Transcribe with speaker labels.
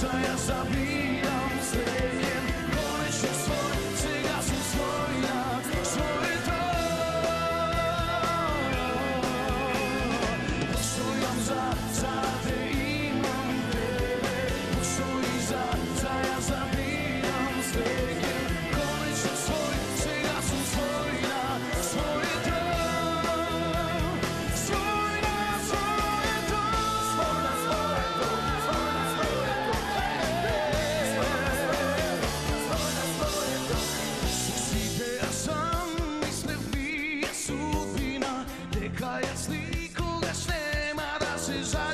Speaker 1: za da glasses